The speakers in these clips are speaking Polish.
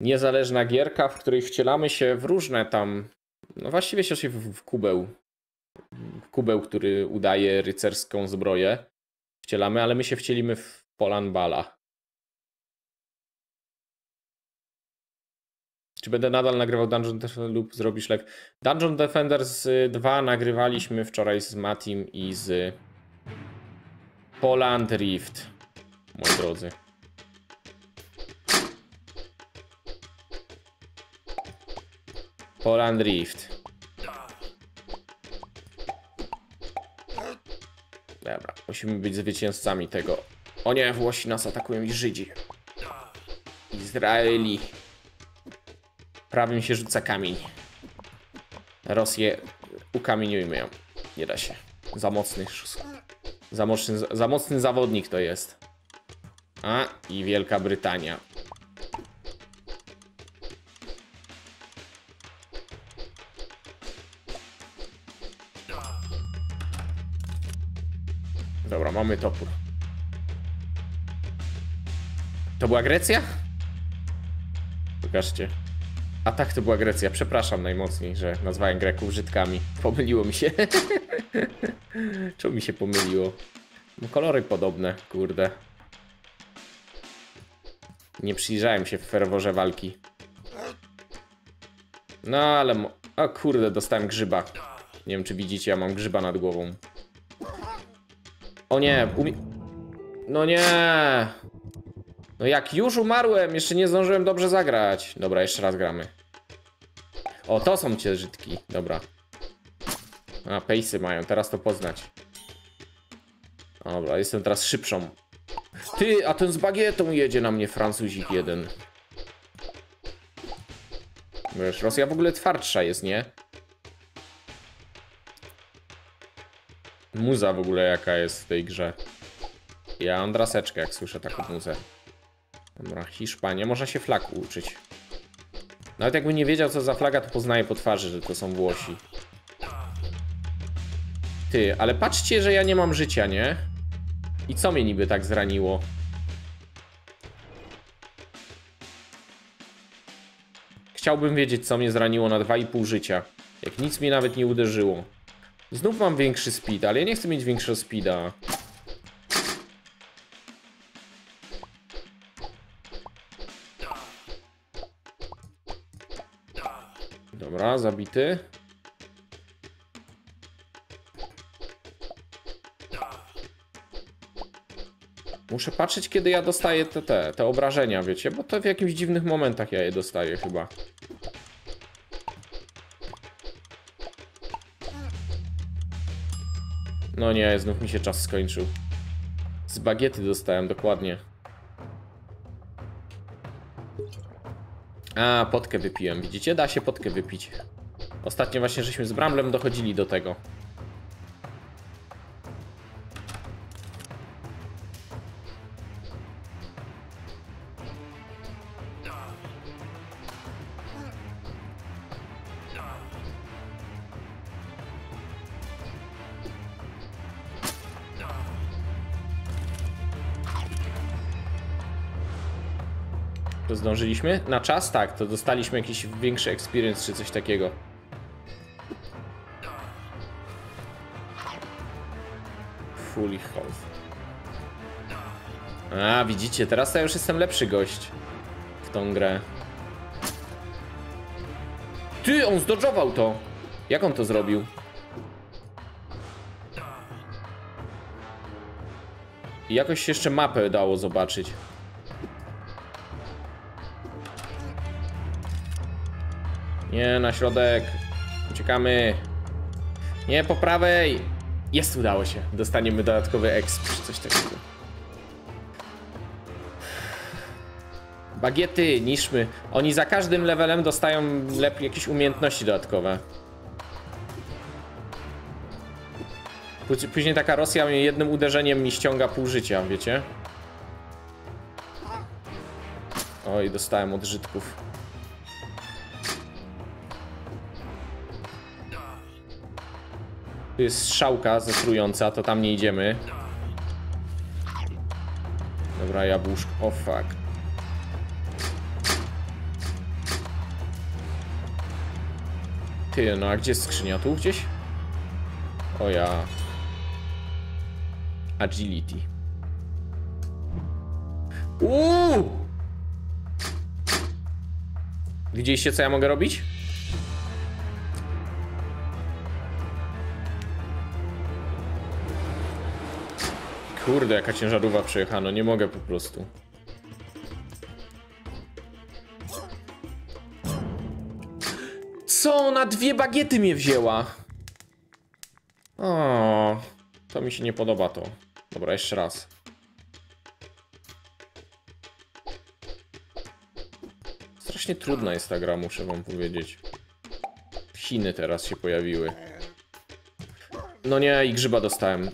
niezależna gierka, w której wcielamy się w różne tam, no właściwie się w, w kubeł. W kubeł, który udaje rycerską zbroję. Wcielamy, ale my się wcielimy w Polan Bala. Czy będę nadal nagrywał Dungeon Defenders lub zrobisz live? Dungeon Defenders 2 nagrywaliśmy wczoraj z Matim i z Poland Rift, moi drodzy. Poland Rift. Dobra, musimy być zwycięzcami tego. O nie, Włosi nas atakują i Żydzi. Izraeli. Prawym się rzuca kamień. Rosję ukamieniujmy ją. Nie da się. Za mocny, za mocny, za mocny zawodnik to jest. A, i Wielka Brytania. Mamy topór. To była Grecja? Pokażcie. A tak, to była Grecja. Przepraszam najmocniej, że nazwałem Greków Żydkami. Pomyliło mi się. Czemu mi się pomyliło? No, kolory podobne, kurde. Nie przyjrzałem się w ferworze walki. No ale... O kurde, dostałem grzyba. Nie wiem, czy widzicie, ja mam grzyba nad głową. O nie, umi... No nie! No jak już umarłem, jeszcze nie zdążyłem dobrze zagrać. Dobra, jeszcze raz gramy. O, to są cię żydki. Dobra. A, pejsy mają, teraz to poznać. Dobra, jestem teraz szybszą. Ty, a ten z bagietą jedzie na mnie Francuzik jeden. Wiesz, Rosja w ogóle twardsza jest, nie? Muza w ogóle jaka jest w tej grze. Ja mam draseczkę, jak słyszę taką muzę. Dobra, Hiszpania. Można się flag uczyć. Nawet jakby nie wiedział co za flaga, to poznaje po twarzy, że to są Włosi. Ty, ale patrzcie, że ja nie mam życia, nie? I co mnie niby tak zraniło? Chciałbym wiedzieć, co mnie zraniło na 2,5 życia. Jak nic mi nawet nie uderzyło. Znów mam większy speed, ale ja nie chcę mieć większego speeda. Dobra, zabity. Muszę patrzeć, kiedy ja dostaję te, te, te obrażenia, wiecie? Bo to w jakimś dziwnych momentach ja je dostaję chyba. No nie, znów mi się czas skończył. Z bagiety dostałem, dokładnie. A, potkę wypiłem, widzicie? Da się potkę wypić. Ostatnio właśnie żeśmy z Bramblem dochodzili do tego. To zdążyliśmy? Na czas? Tak, to dostaliśmy jakiś większy experience czy coś takiego. Fully health. A, widzicie, teraz ja już jestem lepszy gość w tą grę. Ty, on zdodżował to! Jak on to zrobił? I jakoś jeszcze mapę dało zobaczyć. Nie, na środek. Uciekamy. Nie, po prawej. Jest, udało się. Dostaniemy dodatkowy exp coś takiego. Bagiety, niszmy. Oni za każdym levelem dostają jakieś umiejętności dodatkowe. Później taka Rosja jednym uderzeniem mi ściąga pół życia, wiecie? Oj, dostałem od Żydków. Tu jest strzałka zesrująca, to tam nie idziemy. Dobra, jabłuszko. O oh, fuck. Ty, no a gdzie jest skrzynia? Tu gdzieś? O ja. Agility. Uuu! Widzieliście co ja mogę robić? Kurde, jaka ciężarówka przejechano, nie mogę po prostu. Co? Na dwie bagiety mnie wzięła. O, to mi się nie podoba to. Dobra, jeszcze raz. Strasznie trudna jest ta gra, muszę wam powiedzieć. Chiny teraz się pojawiły. No nie, i grzyba dostałem.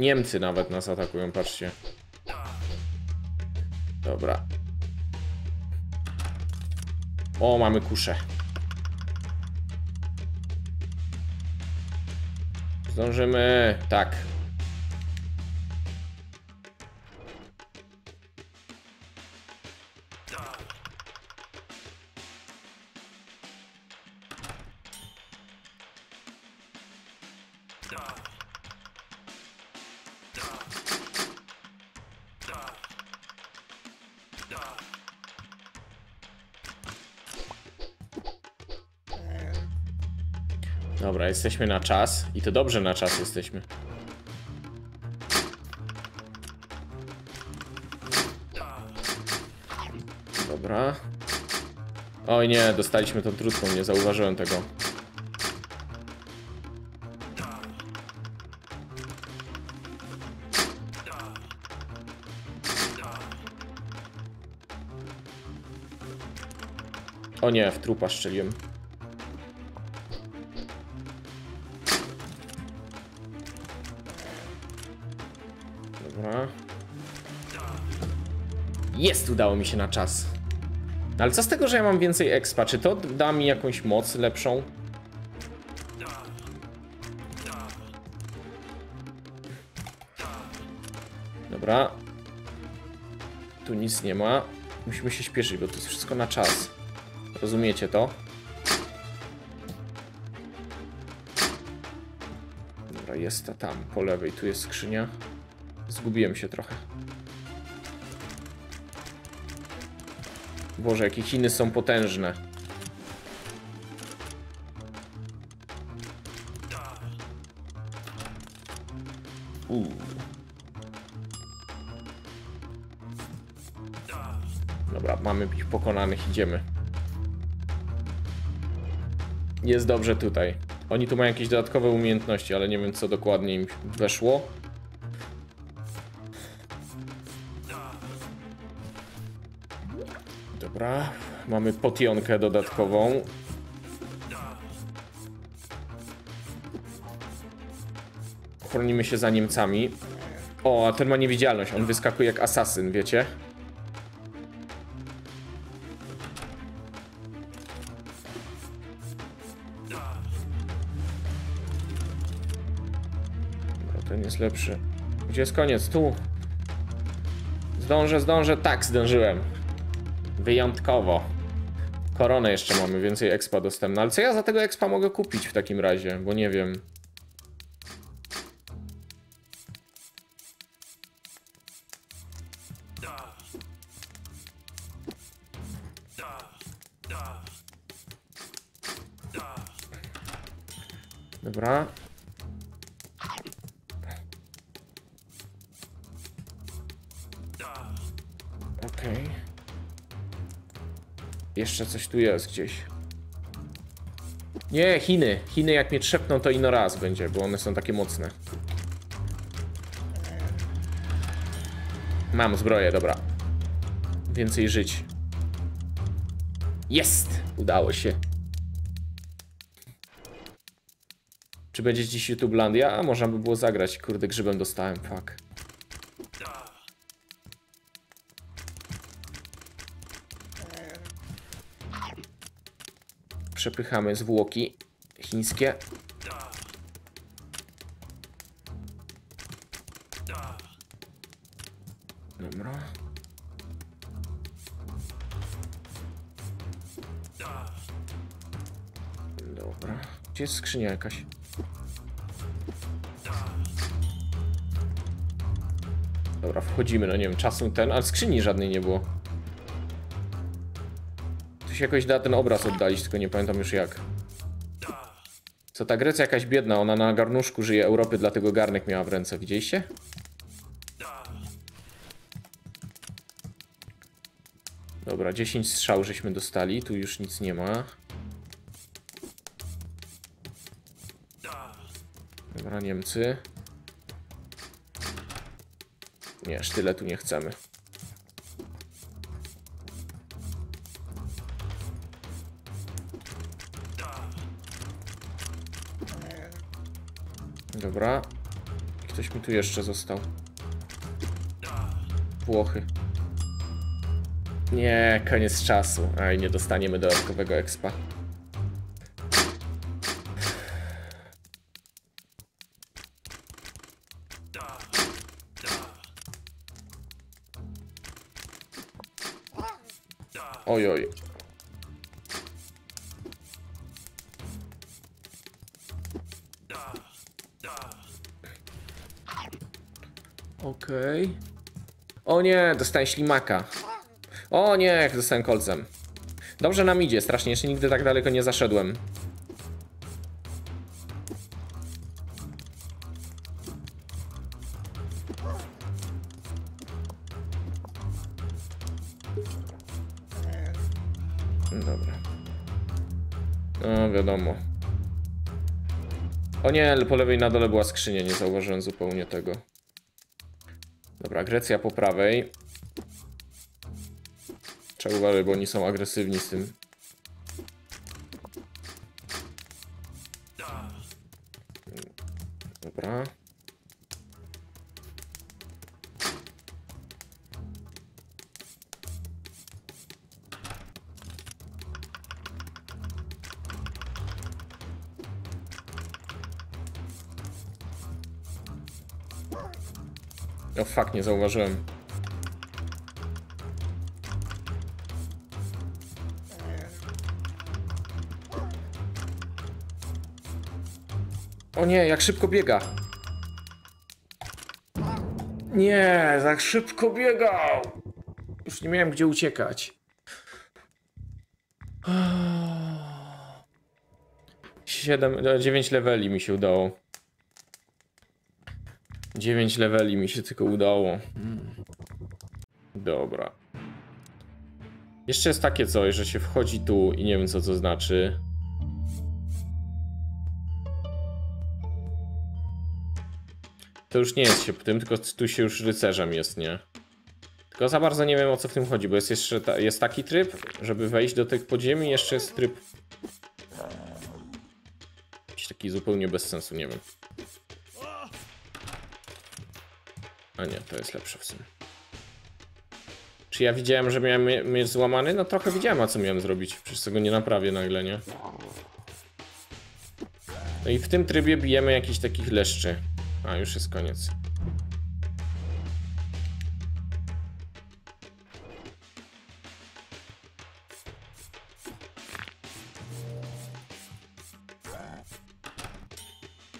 Niemcy nawet nas atakują, patrzcie. Dobra. O, mamy kuszę. Zdążymy. Tak. Jesteśmy na czas. I to dobrze na czas jesteśmy. Dobra. Oj nie, dostaliśmy tą trutką, nie zauważyłem tego. O nie, w trupa strzeliłem. Udało mi się na czas. No Ale co z tego, że ja mam więcej expa? Czy to da mi jakąś moc lepszą? Dobra. Tu nic nie ma. Musimy się śpieszyć, bo to jest wszystko na czas. Rozumiecie to? Dobra, jest ta tam, po lewej. Tu jest skrzynia. Zgubiłem się trochę. Boże, jakie Chiny są potężne. Uuu. Dobra, mamy ich pokonanych, idziemy. Jest dobrze tutaj. Oni tu mają jakieś dodatkowe umiejętności, ale nie wiem co dokładnie im weszło. Mamy potionkę dodatkową. Chronimy się za Niemcami. O, a ten ma niewidzialność, on wyskakuje jak asasyn, wiecie? Dobra, ten jest lepszy. Gdzie jest koniec? Tu. Zdążę, zdążę. Tak, zdążyłem. Wyjątkowo. Koronę jeszcze mamy, więcej expa dostępne. Ale co ja za tego expa mogę kupić w takim razie? Bo nie wiem. Dobra. Okej. Jeszcze coś tu jest gdzieś. Nie, Chiny. Chiny jak mnie trzepną to ino raz będzie, bo one są takie mocne. Mam zbroję, dobra. Więcej żyć. Jest! Udało się. Czy będzie dziś YouTubelandia? A można by było zagrać. Kurde, grzybem dostałem, fuck. Przepychamy zwłoki chińskie. Dobra. Dobra. Gdzie jest skrzynia jakaś? Dobra, wchodzimy, no nie wiem, czasu ten, ale skrzyni żadnej nie było. Tu się jakoś da ten obraz oddalić, tylko nie pamiętam już jak. Co ta Grecja jakaś biedna, ona na garnuszku żyje Europy, dlatego garnek miała w ręce, widzieliście? Dobra, 10 strzał żeśmy dostali, tu już nic nie ma. Dobra, Niemcy. Nie, sztyletu nie chcemy. Dobra. Ktoś mi tu jeszcze został. Włochy. Nie, koniec czasu. Aj, nie dostaniemy dodatkowego expa. Oj, oj. Okej. O nie, dostałem ślimaka. O nie, dostałem kolcem. Dobrze nam idzie, strasznie, jeszcze nigdy tak daleko nie zaszedłem. Dobra. No, wiadomo. O nie, po lewej na dole była skrzynia, nie zauważyłem zupełnie tego. Dobra, Grecja po prawej. Trzeba uważać, bo oni są agresywni z tym. O fuck, nie zauważyłem. O nie, jak szybko biega. Nie, tak szybko biegał. Już nie miałem gdzie uciekać. Siedem, dziewięć leveli mi się udało. 9 leveli mi się tylko udało. Dobra. Jeszcze jest takie coś, że się wchodzi tu i nie wiem co to znaczy. To już nie jest się tym, tylko tu się już rycerzem jest, nie? Tylko za bardzo nie wiem o co w tym chodzi, bo jest jeszcze ta, jest taki tryb, żeby wejść do tych podziemi, jeszcze jest tryb jakiś taki zupełnie bez sensu, nie wiem. A nie, to jest lepsze w sumie. Czy ja widziałem, że miałem mie- mieć złamany? No trochę widziałem, a co miałem zrobić. Przecież tego nie naprawię nagle, nie? No i w tym trybie bijemy jakichś takich leszczy. A, już jest koniec.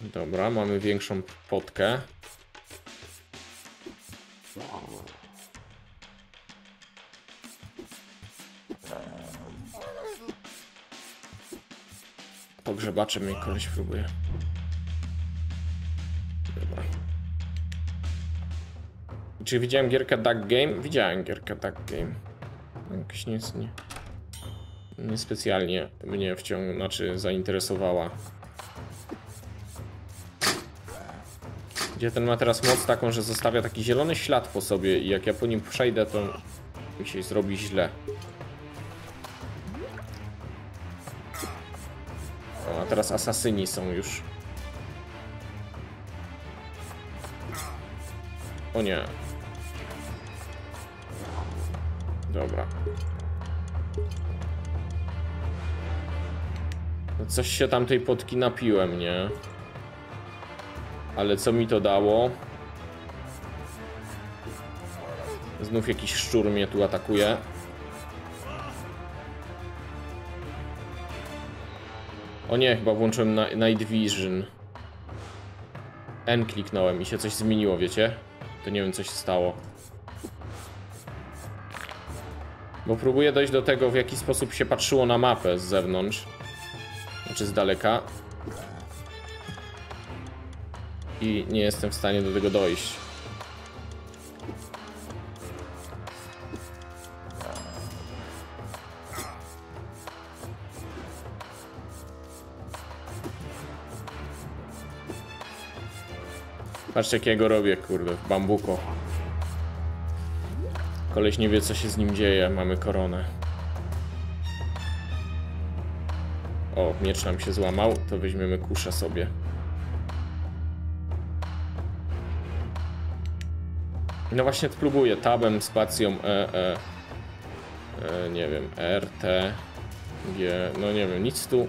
Dobra, mamy większą potkę. Pogrzebaczem mnie koleś próbuje. Dobra. Czy widziałem gierkę Duck Game? Widziałem gierkę Duck Game. Jakiś nie, nie, nie specjalnie mnie wciągnęła, znaczy zainteresowała. Gdzie ten ma teraz moc taką, że zostawia taki zielony ślad po sobie i jak ja po nim przejdę, to mi się zrobi źle. A teraz asasyni są już. O nie. Dobra. No coś się tamtej potki napiłem, nie? Ale co mi to dało? Znów jakiś szczur mnie tu atakuje. O nie, chyba włączyłem Night Vision. N kliknąłem i się coś zmieniło, wiecie? To nie wiem, co się stało. Bo próbuję dojść do tego, w jaki sposób się patrzyło na mapę z zewnątrz. Znaczy z daleka. I nie jestem w stanie do tego dojść. Patrzcie jakiego robię, kurde, bambuko. Koleś nie wie co się z nim dzieje, mamy koronę. O, miecz nam się złamał, to weźmiemy kuszę sobie. No właśnie próbuję tabem, spacją E, E, e nie wiem, R, T, G, no nie wiem, nic tu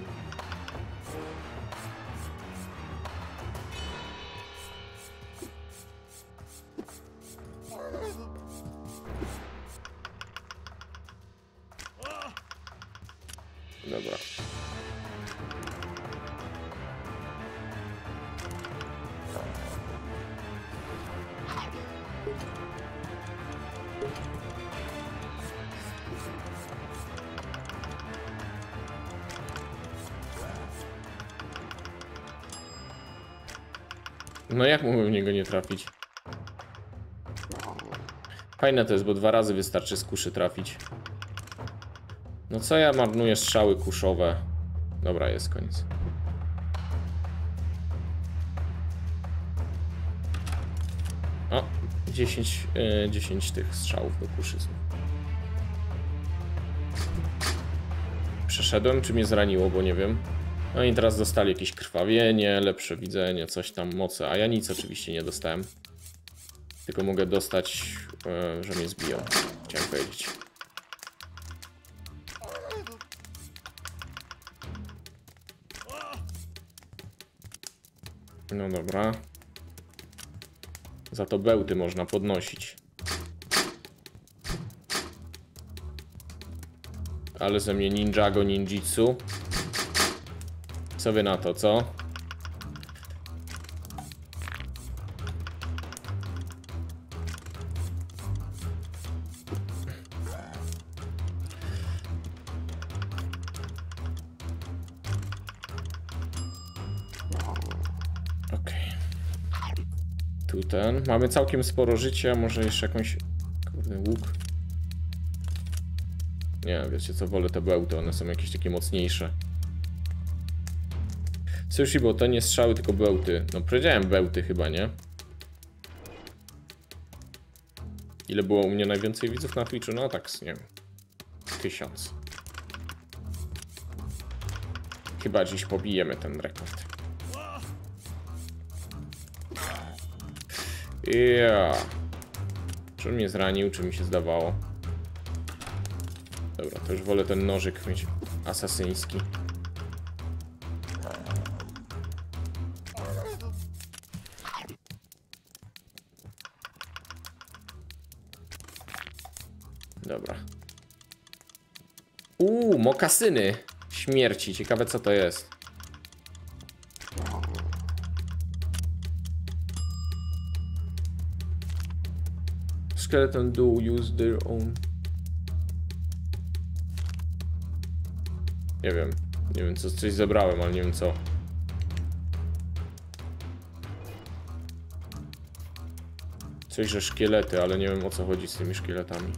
jak mógłbym w niego nie trafić? Fajne to jest, bo dwa razy wystarczy z kuszy trafić. No co ja marnuję strzały kuszowe? Dobra, jest koniec. O, 10, yy, 10 tych strzałów do kuszy. Przeszedłem, czy mnie zraniło, bo nie wiem. No i teraz dostali jakieś krwawienie, lepsze widzenie, coś tam, moce, a ja nic oczywiście nie dostałem. Tylko mogę dostać, yy, że mnie zbiją, chciałem powiedzieć. No dobra. Za to bełty można podnosić. Ale ze mnie ninjago ninjitsu. Co wy na to, co? Ten. Mamy całkiem sporo życia, może jeszcze jakąś... Kurde, łuk. Nie, wiecie co, wolę te bełty, one są jakieś takie mocniejsze. Sushi, bo to nie strzały, tylko bełty. No powiedziałem bełty chyba, nie? Ile było u mnie najwięcej widzów na Twitchu? No tak, nie wiem. Tysiąc. Chyba dziś pobijemy ten rekord. Ja. Czy mnie zranił, czy mi się zdawało? Dobra, to już wolę ten nożyk mieć asasyński. Mokasyny śmierci. Ciekawe co to jest. Skeleton do use their own. Nie wiem. Nie wiem, co coś zebrałem, ale nie wiem co. Coś, że szkielety, ale nie wiem o co chodzi z tymi szkieletami.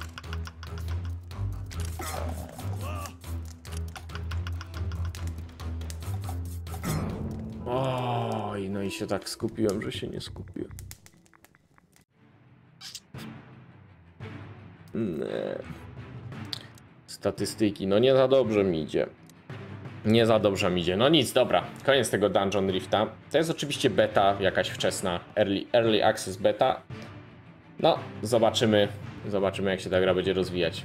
Się tak skupiłem, że się nie skupiłem. Nie. Statystyki, no nie za dobrze mi idzie. Nie za dobrze mi idzie. No nic, dobra. Koniec tego Dungeon Rifta. To jest oczywiście beta, jakaś wczesna, early, early access beta. No, zobaczymy. Zobaczymy jak się ta gra będzie rozwijać.